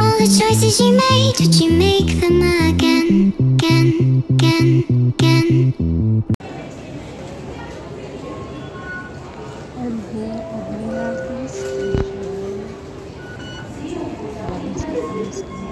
All the choices you made, did you make them again, again, again, again? Pa. Next. Ganyan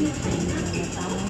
si Celine. Wala na gawin sa sabat na si mama.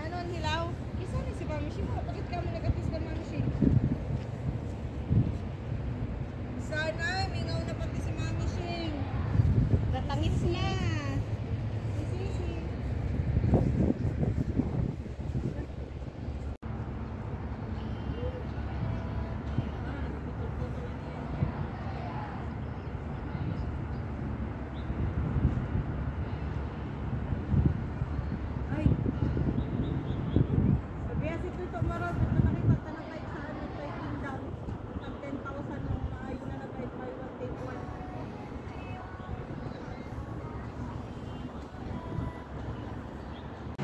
Ano hilaw? Kisa ni si Mami Shi. Bakit ka mo nagatis ka Mami Shi?